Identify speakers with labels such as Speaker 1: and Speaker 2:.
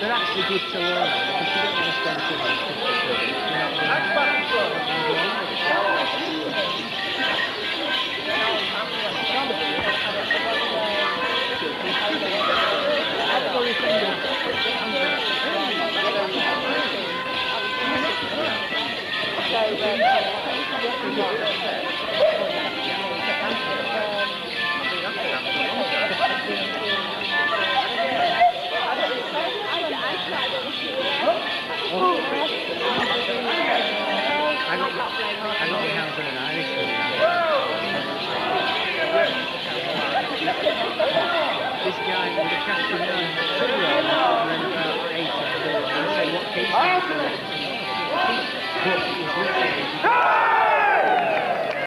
Speaker 1: They're actually good to learn because you I my hands on an Irish